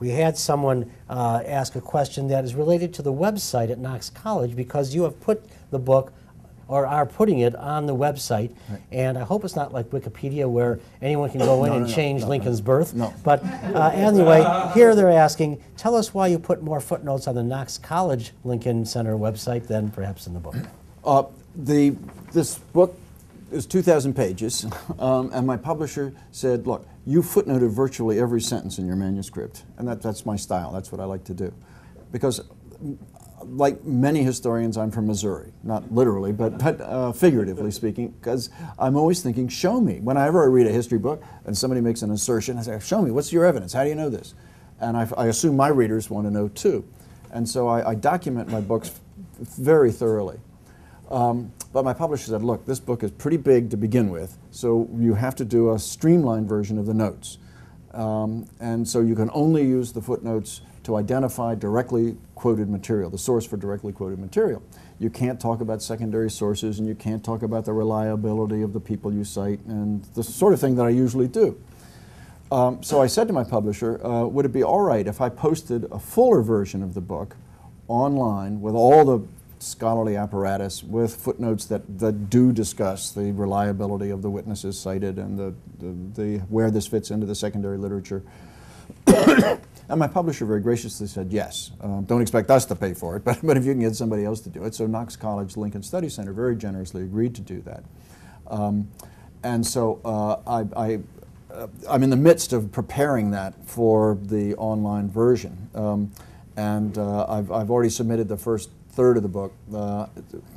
we had someone uh, ask a question that is related to the website at Knox College because you have put the book or are putting it on the website. And I hope it's not like Wikipedia where anyone can go in No, and no, no, change no, no. Lincoln's birth. No. But uh, anyway, here they're asking, tell us why you put more footnotes on the Knox College Lincoln Center website than perhaps in the book. Uh, the, this book is 2,000 pages, um, and my publisher said, look, you footnoted virtually every sentence in your manuscript, and that, that's my style, that's what I like to do. Because, like many historians, I'm from Missouri, not literally, but, but uh, figuratively speaking, because I'm always thinking, show me. Whenever I read a history book and somebody makes an assertion, I say, show me, what's your evidence? How do you know this? And I, I assume my readers want to know too. And so I, I document my books very thoroughly. Um, but my publisher said, look, this book is pretty big to begin with, so you have to do a streamlined version of the notes. Um, and so you can only use the footnotes to identify directly quoted material, the source for directly quoted material. You can't talk about secondary sources and you can't talk about the reliability of the people you cite and the sort of thing that I usually do. Um, so I said to my publisher, uh, would it be all right if I posted a fuller version of the book online with all the scholarly apparatus with footnotes that, that do discuss the reliability of the witnesses cited and the, the, the where this fits into the secondary literature. and my publisher very graciously said yes. Um, don't expect us to pay for it, but, but if you can get somebody else to do it. So Knox College Lincoln Study Center very generously agreed to do that. Um, and so uh, I, I, uh, I'm in the midst of preparing that for the online version. Um, and uh, I've, I've already submitted the first third of the book uh,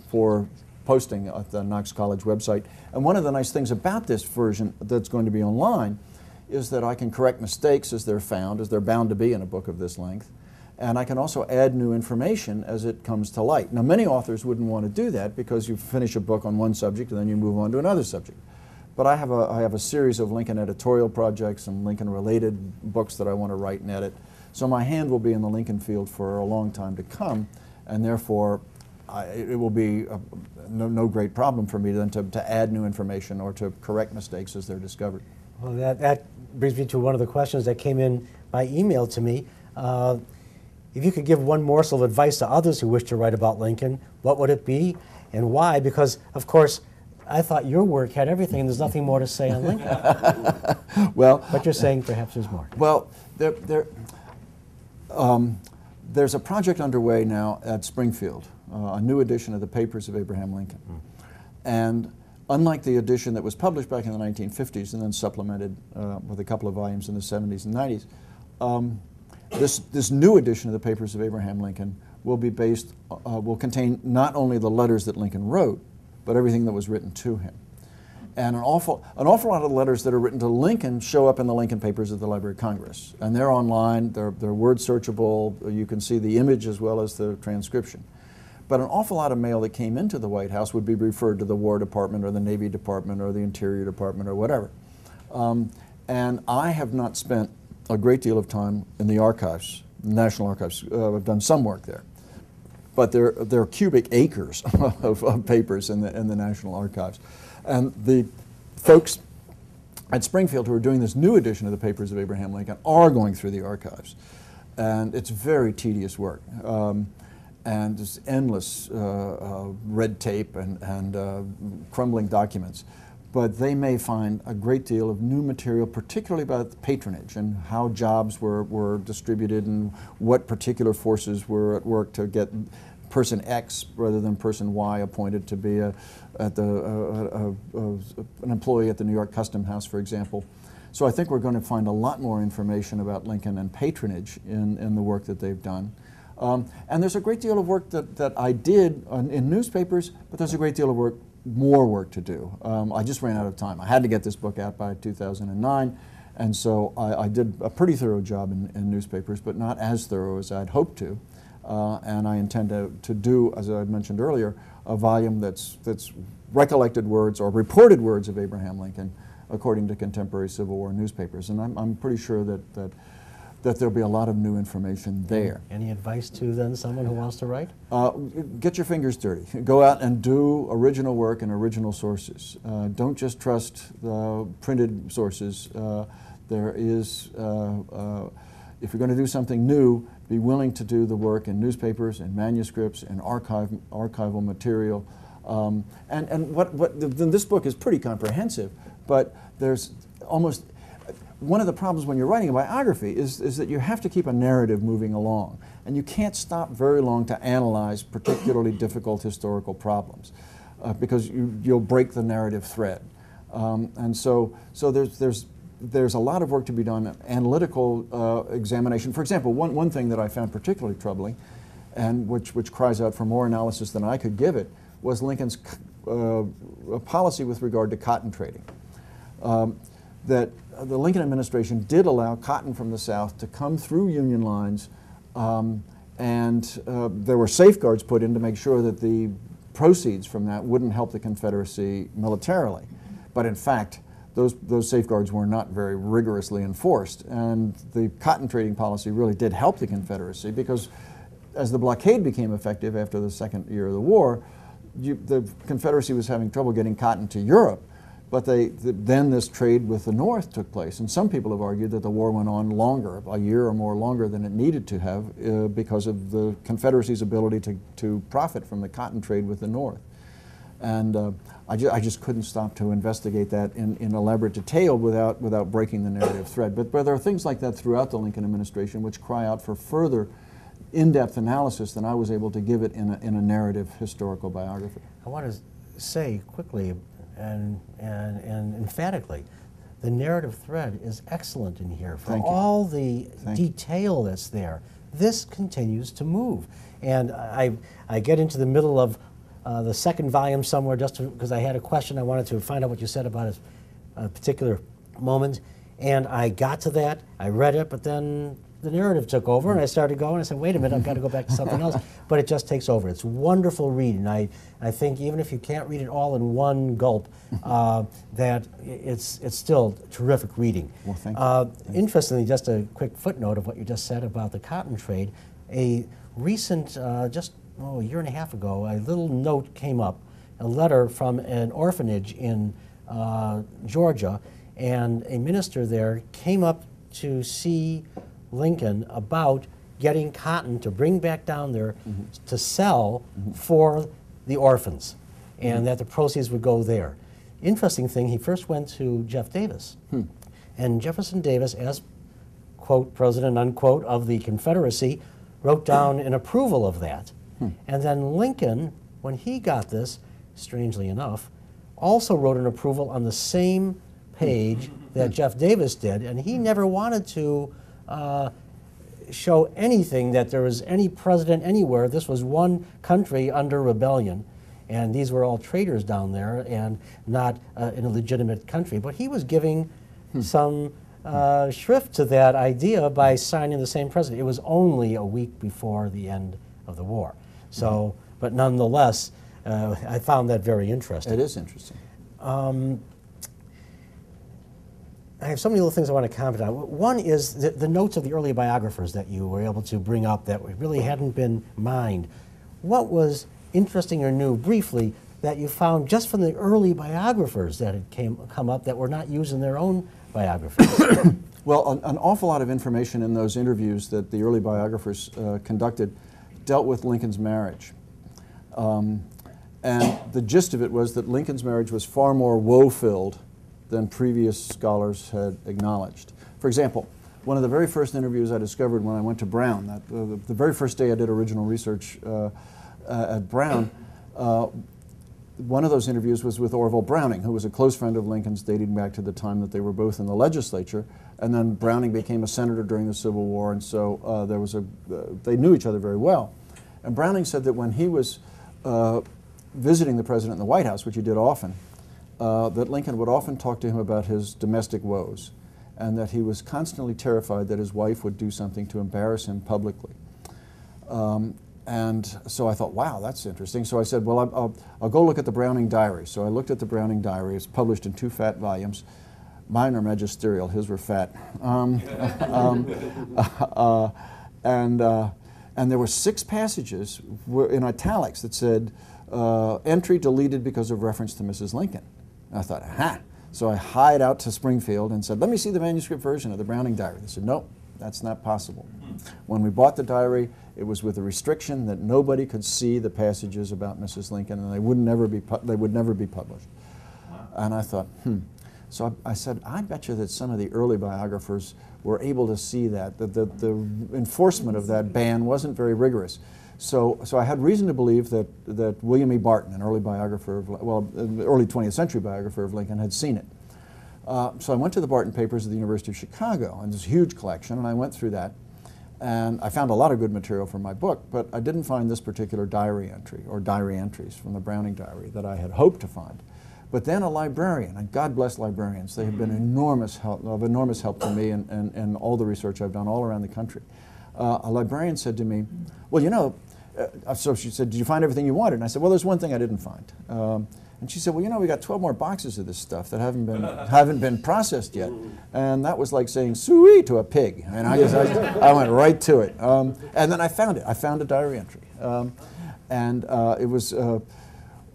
for posting at the Knox College website. And one of the nice things about this version that's going to be online is that I can correct mistakes as they're found, as they're bound to be in a book of this length. And I can also add new information as it comes to light. Now, many authors wouldn't want to do that because you finish a book on one subject and then you move on to another subject. But I have a, I have a series of Lincoln editorial projects and Lincoln related books that I want to write and edit. So my hand will be in the Lincoln field for a long time to come and therefore I, it will be a, no, no, great problem for me then to, to add new information or to correct mistakes as they're discovered. Well, that, that brings me to one of the questions that came in by email to me. Uh, if you could give one morsel of advice to others who wish to write about Lincoln, what would it be and why? Because, of course, I thought your work had everything and there's nothing more to say on Lincoln. well, but you're saying perhaps there's more. Well, there, there, um, there's a project underway now at Springfield, uh, a new edition of the Papers of Abraham Lincoln. Mm. And unlike the edition that was published back in the 1950s and then supplemented uh, with a couple of volumes in the 70s and 90s, um, this, this new edition of the Papers of Abraham Lincoln will be based, uh, will contain not only the letters that Lincoln wrote, but everything that was written to him. And an awful, an awful lot of the letters that are written to Lincoln show up in the Lincoln Papers at the Library of Congress. And they're online, they're, they're word searchable, you can see the image as well as the transcription. But an awful lot of mail that came into the White House would be referred to the War Department or the Navy Department or the Interior Department or whatever. Um, and I have not spent a great deal of time in the archives, National Archives. Uh, I've done some work there. But there, there are cubic acres of, of papers in the, in the National Archives. And the folks at Springfield who are doing this new edition of the Papers of Abraham Lincoln are going through the archives. And it's very tedious work. Um, and just endless uh, uh, red tape and, and uh, crumbling documents. But they may find a great deal of new material, particularly about patronage and how jobs were, were distributed and what particular forces were at work to get person X rather than person Y appointed to be a, at the, a, a, an employee at the New York Custom House, for example. So I think we're going to find a lot more information about Lincoln and patronage in, in the work that they've done. Um, and there's a great deal of work that, that I did on, in newspapers, but there's a great deal of work, more work to do. Um, I just ran out of time. I had to get this book out by 2009, and so I, I did a pretty thorough job in, in, newspapers, but not as thorough as I'd hoped to. Uh, and I intend to, to do, as I mentioned earlier, a volume that's, that's recollected words or reported words of Abraham Lincoln according to contemporary Civil War newspapers. And I'm, I'm pretty sure that, that that there'll be a lot of new information there. Any advice to then someone who wants to write? Uh, get your fingers dirty. Go out and do original work and original sources. Uh, don't just trust the printed sources. Uh, there is, uh, uh, if you're going to do something new, be willing to do the work in newspapers and manuscripts and archive, archival material. Um, and and what, what the, this book is pretty comprehensive, but there's almost one of the problems when you're writing a biography is, is that you have to keep a narrative moving along. And you can't stop very long to analyze particularly difficult historical problems uh, because you, you'll break the narrative thread. Um, and so, so there's, there's, there's a lot of work to be done, analytical uh, examination. For example, one, one thing that I found particularly troubling and which, which cries out for more analysis than I could give it was Lincoln's uh, policy with regard to cotton trading. Um, that the Lincoln administration did allow cotton from the South to come through Union lines, um, and uh, there were safeguards put in to make sure that the proceeds from that wouldn't help the Confederacy militarily. But in fact, those, those safeguards were not very rigorously enforced, and the cotton trading policy really did help the Confederacy because as the blockade became effective after the second year of the war, you, the Confederacy was having trouble getting cotton to Europe but they, the, then this trade with the North took place. And some people have argued that the war went on longer, a year or more longer than it needed to have, uh, because of the Confederacy's ability to, to profit from the cotton trade with the North. And uh, I, ju I, just couldn't stop to investigate that in, in elaborate detail without, without breaking the narrative thread. But, but there are things like that throughout the Lincoln administration which cry out for further in-depth analysis than I was able to give it in a, in a narrative historical biography. I want to say quickly and, and, and emphatically. The narrative thread is excellent in here. For Thank all the Thank detail that's there, this continues to move. And I, I get into the middle of uh, the second volume somewhere just because I had a question. I wanted to find out what you said about a, particular moment. And I got to that, I read it, but then the narrative took over, and I started going. I said, "Wait a minute, I've got to go back to something else." But it just takes over. It's wonderful reading. I I think even if you can't read it all in one gulp, uh, that it's it's still terrific reading. Well, thank you. Uh, interestingly, just a quick footnote of what you just said about the cotton trade. A recent, uh, just oh, a year and a half ago, a little note came up, a letter from an orphanage in uh, Georgia, and a minister there came up to see Lincoln about getting cotton to bring back down there mm -hmm. to sell mm -hmm. for the orphans and mm -hmm. that the proceeds would go there. Interesting thing, he first went to Jeff Davis. Hmm. And Jefferson Davis, as quote, president, unquote, of the Confederacy, wrote down an approval of that. Hmm. And then Lincoln, when he got this, strangely enough, also wrote an approval on the same page that. Jeff Davis did, and he never wanted to uh, show anything that there was any president anywhere. This was one country under rebellion, and these were all traitors down there and not uh, in a legitimate country. But he was giving hmm. some uh, shrift to that idea by signing the same president. It was only a week before the end of the war. So, but nonetheless, uh, I found that very interesting. It is interesting. Um, I have so many little things I want to comment on. One is the, the, notes of the early biographers that you were able to bring up that really hadn't been mined. What was interesting or new, briefly, that you found just from the early biographers that had came, come up that were not used in their own biographies? well, an, an, awful lot of information in those interviews that the early biographers uh, conducted dealt with Lincoln's marriage. Um, and the gist of it was that Lincoln's marriage was far more woe-filled than previous scholars had acknowledged. For example, one of the very first interviews I discovered when I went to Brown, that, uh, the, the, very first day I did original research uh, uh, at Brown, uh, one of those interviews was with Orville Browning, who was a close friend of Lincoln's dating back to the time that they were both in the legislature. And then Browning became a senator during the Civil War, and so uh, there was a, uh, they knew each other very well. And Browning said that when he was visiting the president in the White House, which he did often, uh, that Lincoln would often talk to him about his domestic woes and that he was constantly terrified that his wife would do something to embarrass him publicly. Um, and so I thought, wow, that's interesting. So I said, well, I'll, I'll, I'll, go look at the Browning Diary. So I looked at the Browning Diary. It's published in two fat volumes. Mine are magisterial, his were fat. Um, um, uh, and, uh, and there were six passages in italics that said, uh, entry deleted because of reference to Mrs. Lincoln. And I thought, aha. So I hied out to Springfield and said, let me see the manuscript version of the Browning Diary. They said, nope, That's not possible. When we bought the diary, it was with a restriction that nobody could see the passages about Mrs. Lincoln, and they would never be they would never be published. And I thought, hmm. So I, I said, I bet you that some of the early biographers were able to see that, that the, the enforcement of that ban wasn't very rigorous. So, so I had reason to believe that, that William E. Barton, an early biographer of, well, early 20th century biographer of Lincoln, had seen it. Uh, so I went to the Barton papers at the University of Chicago, and this huge collection, and I went through that. And I found a lot of good material for my book, but I didn't find this particular diary entry or diary entries from the Browning diary that I had hoped to find. But then a librarian, and God bless librarians, they have been enormous help, of enormous help to me and, and, and all the research I've done all around the country. Uh, a librarian said to me, Well, you know, uh, so she said, Did you find everything you wanted? And I said, Well, there's one thing I didn't find. Um, and she said, Well, you know, we got 12 more boxes of this stuff that haven't been, haven't been processed yet. And that was like saying, Sui to a pig. And I, just, I, I went right to it. Um, and then I found it. I found a diary entry. Um, and uh, it was.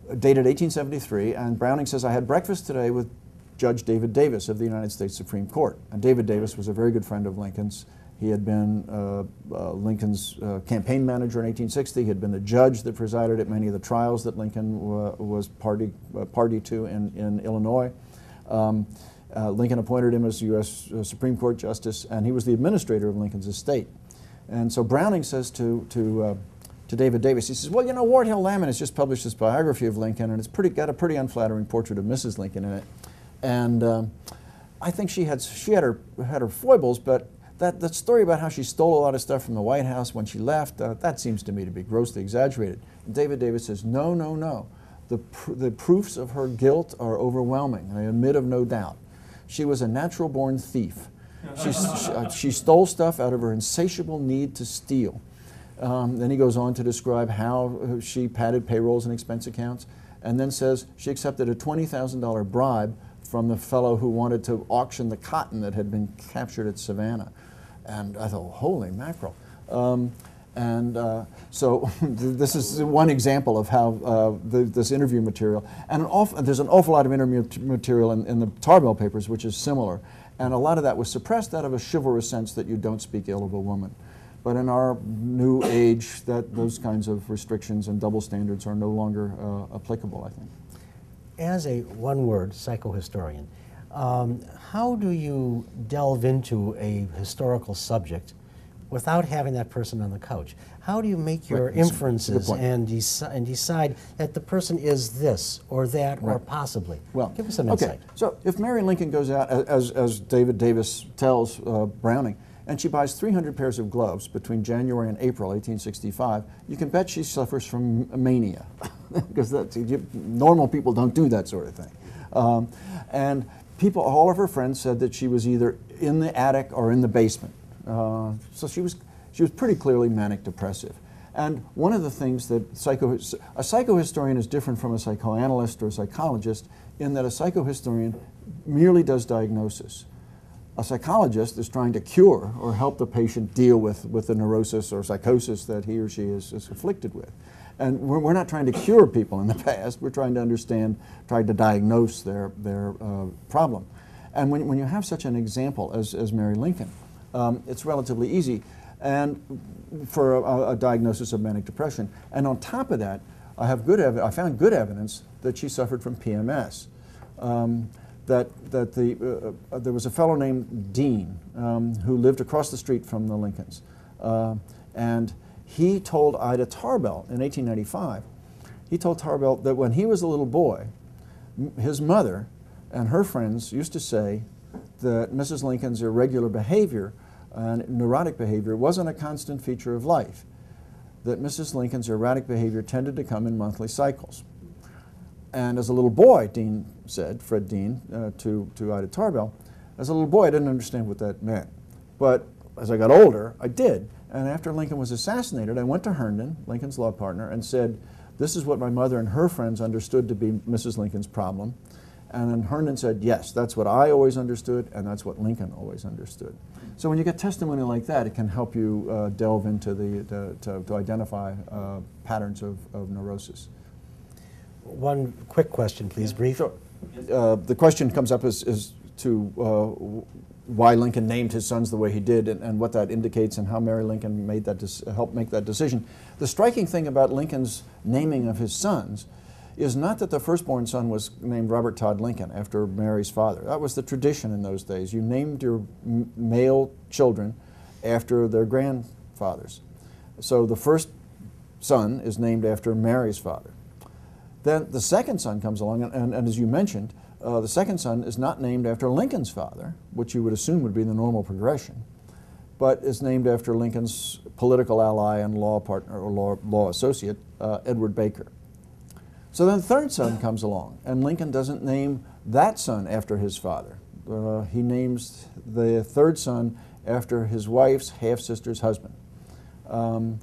Dated 1873, and Browning says, I had breakfast today with Judge David Davis of the United States Supreme Court. And David Davis was a very good friend of Lincoln's. He had been uh, uh, Lincoln's uh, campaign manager in 1860. He had been the judge that presided at many of the trials that Lincoln was party, uh, party to in, in Illinois. Um, uh, Lincoln appointed him as U.S. Uh, Supreme Court Justice, and he was the administrator of Lincoln's estate. And so Browning says to, to to David Davis. He says, well, you know, Ward Hill Lamon has just published this biography of Lincoln, and it's pretty, got a pretty unflattering portrait of Mrs. Lincoln in it. And um, I think she had, she had, her, had her foibles, but that, that story about how she stole a lot of stuff from the White House when she left, uh, that seems to me to be grossly exaggerated. And David Davis says, no, no, no. The, pr the proofs of her guilt are overwhelming. I admit of no doubt. She was a natural born thief. She, uh, she stole stuff out of her insatiable need to steal. Um, then he goes on to describe how she padded payrolls and expense accounts, and then says she accepted a $20,000 bribe from the fellow who wanted to auction the cotton that had been captured at Savannah. And I thought, holy mackerel. Um, and uh, so this is one example of how uh, the, this interview material, and an awful, there's an awful lot of interview material in, in the Tarbell papers, which is similar. And a lot of that was suppressed out of a chivalrous sense that you don't speak ill of a woman. But in our new age, that those kinds of restrictions and double standards are no longer uh, applicable, I think. As a one-word psychohistorian, um, how do you delve into a historical subject without having that person on the couch? How do you make your right. inferences and, deci and decide that the person is this or that right. or possibly? Well, give us some okay. insight. So if Mary Lincoln goes out, as, as David Davis tells uh, Browning, and she buys 300 pairs of gloves between January and April 1865, you can bet she suffers from mania, because normal people don't do that sort of thing. Um, and people, all of her friends said that she was either in the attic or in the basement. Uh, so she was, she was pretty clearly manic depressive. And one of the things that psycho, a psychohistorian is different from a psychoanalyst or a psychologist in that a psychohistorian merely does diagnosis a psychologist is trying to cure or help the patient deal with, with the neurosis or psychosis that he or she is, is afflicted with. And we're, we're, not trying to cure people in the past, we're trying to understand, trying to diagnose their, their uh, problem. And when, when you have such an example as, as Mary Lincoln, um, it's relatively easy and for a, a, diagnosis of manic depression. And on top of that, I, have good I found good evidence that she suffered from PMS. Um, that, that the, uh, uh, there was a fellow named Dean um, who lived across the street from the Lincolns. Uh, and he told Ida Tarbell in 1895, he told Tarbell that when he was a little boy, his mother and her friends used to say that Mrs. Lincoln's irregular behavior and neurotic behavior wasn't a constant feature of life, that Mrs. Lincoln's erratic behavior tended to come in monthly cycles. And as a little boy, Dean said, Fred Dean, uh, to, to Ida Tarbell, as a little boy, I didn't understand what that meant. But as I got older, I did. And after Lincoln was assassinated, I went to Herndon, Lincoln's law partner, and said, This is what my mother and her friends understood to be Mrs. Lincoln's problem. And then Herndon said, Yes, that's what I always understood, and that's what Lincoln always understood. So when you get testimony like that, it can help you uh, delve into the, the to, to, identify uh, patterns of, of neurosis. One quick question, please, brief. Sure. Uh, the question comes up as, is to uh, why Lincoln named his sons the way he did and, and what that indicates and how Mary Lincoln made that dec- helped make that decision. The striking thing about Lincoln's naming of his sons is not that the firstborn son was named Robert Todd Lincoln after Mary's father. That was the tradition in those days. You named your m- male children after their grandfathers. So the first son is named after Mary's father. Then the second son comes along, and, and, and as you mentioned, uh, the second son is not named after Lincoln's father, which you would assume would be the normal progression, but is named after Lincoln's political ally and law partner or law, law associate, uh, Edward Baker. So then the third son comes along, and Lincoln doesn't name that son after his father. Uh, he names the third son after his wife's half sister's husband. Um,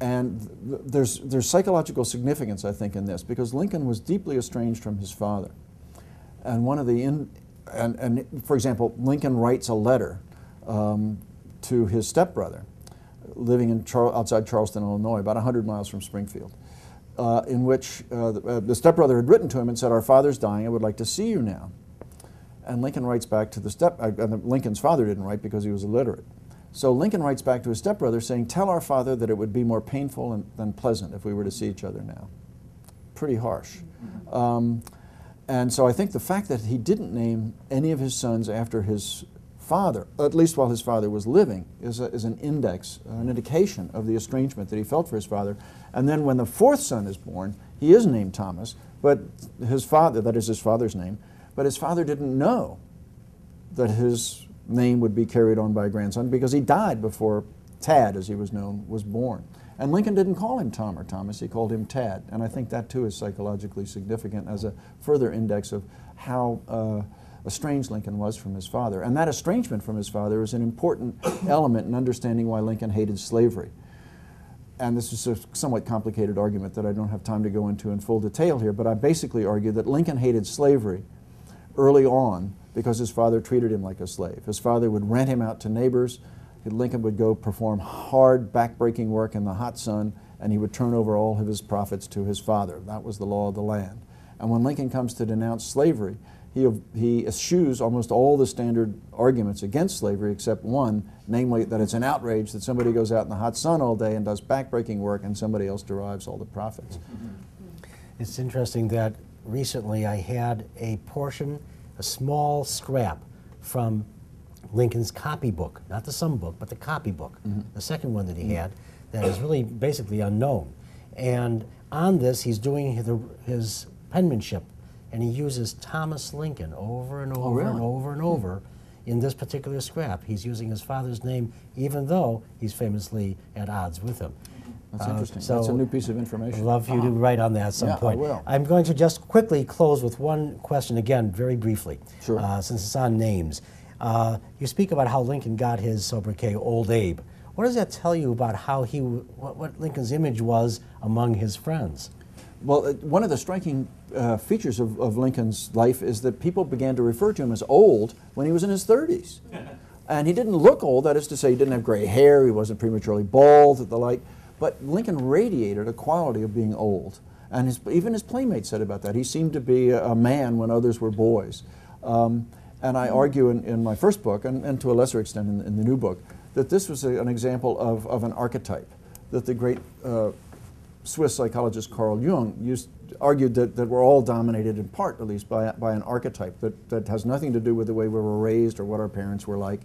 and th- there's, there's psychological significance, I think, in this because Lincoln was deeply estranged from his father. And one of the, in, and, and for example, Lincoln writes a letter um, to his stepbrother living in Char- outside Charleston, Illinois, about 100 miles from Springfield, uh, in which uh, the, uh, the stepbrother had written to him and said, Our father's dying, I would like to see you now. And Lincoln writes back to the step, uh, and Lincoln's father didn't write because he was illiterate. So Lincoln writes back to his stepbrother saying, Tell our father that it would be more painful and, than pleasant if we were to see each other now. Pretty harsh. Um, and so I think the fact that he didn't name any of his sons after his father, at least while his father was living, is, a, is an index, an indication of the estrangement that he felt for his father. And then when the fourth son is born, he is named Thomas, but his father, that is his father's name, but his father didn't know that his name would be carried on by a grandson because he died before Tad, as he was known, was born. And Lincoln didn't call him Tom or Thomas, he called him Tad. And I think that too is psychologically significant as a further index of how uh, estranged Lincoln was from his father. And that estrangement from his father is an important element in understanding why Lincoln hated slavery. And this is a somewhat complicated argument that I don't have time to go into in full detail here, but I basically argue that Lincoln hated slavery early on because his father treated him like a slave. His father would rent him out to neighbors. Lincoln would go perform hard, backbreaking work in the hot sun, and he would turn over all of his profits to his father. That was the law of the land. And when Lincoln comes to denounce slavery, he, he eschews almost all the standard arguments against slavery except one, namely that it's an outrage that somebody goes out in the hot sun all day and does backbreaking work and somebody else derives all the profits. It's interesting that recently I had a portion, a small scrap from Lincoln's copybook, not the sum book, but the copybook, mm-hmm. the second one that he mm-hmm. had, that is really basically unknown. And on this, he's doing his, his penmanship, and he uses Thomas Lincoln over and oh, over and really? over and hmm. over in this particular scrap. He's using his father's name, even though he's famously at odds with him. That's Uh, interesting. so That's a new piece of information. I'd love for you to write on that at some Yeah, I point. will. I'm going to just quickly close with one question again, very briefly, Sure. uh, since it's on names. Uh, you speak about how Lincoln got his sobriquet, Old Abe. What does that tell you about how he, what, what Lincoln's image was among his friends? Well, one of the striking uh, features of, of Lincoln's life is that people began to refer to him as old when he was in his 30s. And he didn't look old, that is to say, he didn't have gray hair, he wasn't prematurely bald, and the like. But Lincoln radiated a quality of being old. And his, even his playmates said about that. He seemed to be a, man when others were boys. Um, and I argue in, in my first book, and, and to a lesser extent in, in the new book, that this was a, an example of, of an archetype that the great uh, Swiss psychologist Carl Jung used, argued that, that we're all dominated in part, at least, by, by an archetype that, that has nothing to do with the way we were raised or what our parents were like.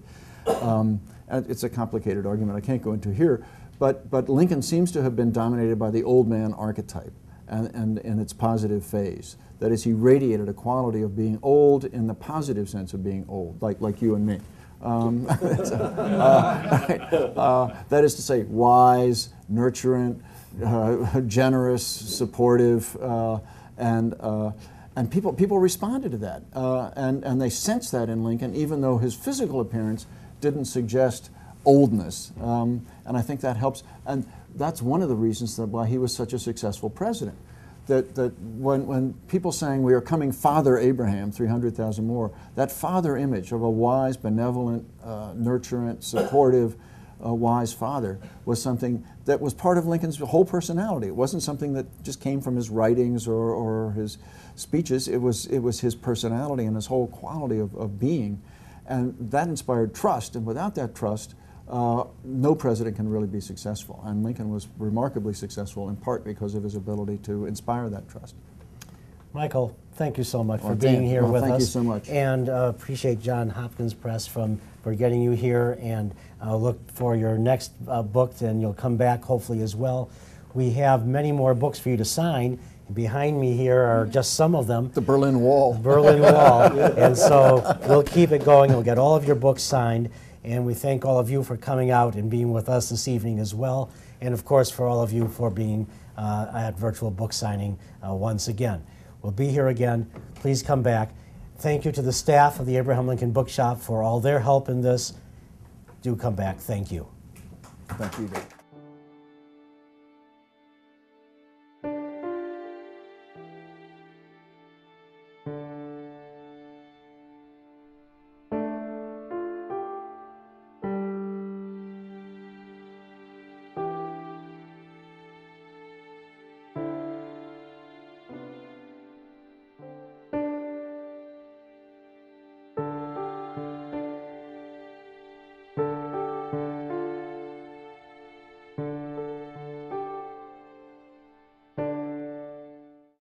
Um, and it's a complicated argument I can't go into here, but, but Lincoln seems to have been dominated by the old man archetype and, and in its positive phase. That is, he radiated a quality of being old in the positive sense of being old, like, like you and me. Um, uh, uh, that is to say, wise, nurturant, uh, generous, supportive, uh, and uh, and people people responded to that, uh, and and they sensed that in Lincoln, even though his physical appearance didn't suggest oldness, um, and I think that helps. And that's one of the reasons that why he was such a successful president. That, that when, when people saying we are coming Father Abraham, 300,000 more, that father image of a wise, benevolent, uh, nurturant, supportive, a wise father was something that was part of Lincoln's whole personality. It wasn't something that just came from his writings or, or his speeches. It was, it was his personality and his whole quality of, of being. And that inspired trust. And without that trust, uh, no president can really be successful. And Lincoln was remarkably successful in part because of his ability to inspire that trust. Michael, thank you so much for being Dan, here well, with us. thank you so much. And uh, appreciate John Hopkins Press from for getting you here, and uh, look for your next uh, book, and you'll come back hopefully as well. We have many more books for you to sign. Behind me here are just some of them. The Berlin Wall. Berlin Wall. And so we'll keep it going. We'll get all of your books signed. And we thank all of you for coming out and being with us this evening as well. And of course, for all of you for being uh, at virtual book signing uh, once again. We'll be here again. Please come back. Thank you to the staff of the Abraham Lincoln Bookshop for all their help in this. Do come back. Thank you. Thank you.